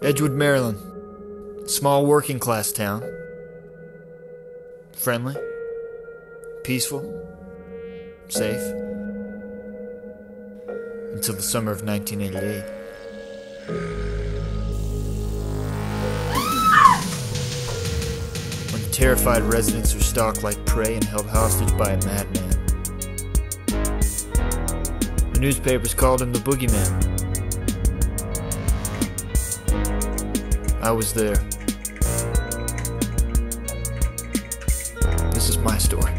Edgewood, Maryland. Small working class town. Friendly. Peaceful. Safe. Until the summer of 1988. When terrified residents were stalked like prey and held hostage by a madman. The newspapers called him the boogeyman. I was there. This is my story.